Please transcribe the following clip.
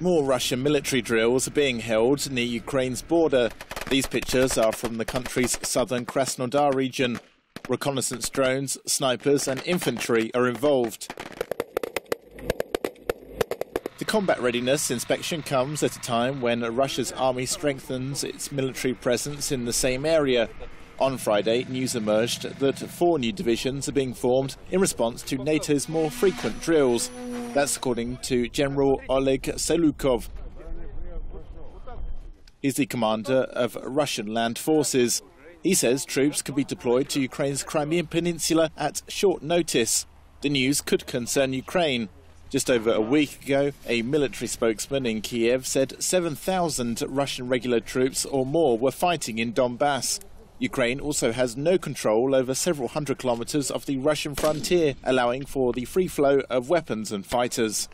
More Russian military drills are being held near Ukraine's border. These pictures are from the country's southern Krasnodar region. Reconnaissance drones, snipers, and infantry are involved. The combat readiness inspection comes at a time when Russia's army strengthens its military presence in the same area. On Friday, news emerged that four new divisions are being formed in response to NATO's more frequent drills. That's according to General Oleg Salyukov. He's the commander of Russian land forces. He says troops could be deployed to Ukraine's Crimean Peninsula at short notice. The news could concern Ukraine. Just over a week ago, a military spokesman in Kiev said 7,000 Russian regular troops or more were fighting in Donbass. Ukraine also has no control over several hundred kilometers of the Russian frontier, allowing for the free flow of weapons and fighters.